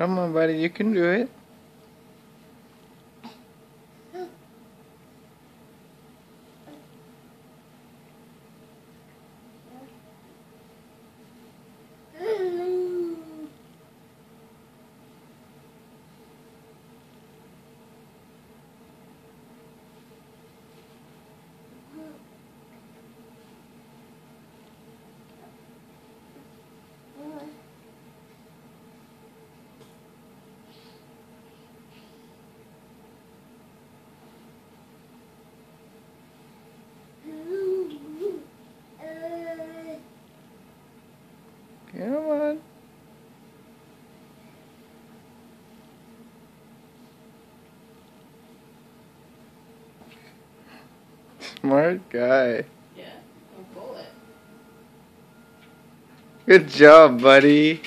Come on, buddy, you can do it. Come on. Smart guy. Yeah, pull it. Good job, buddy.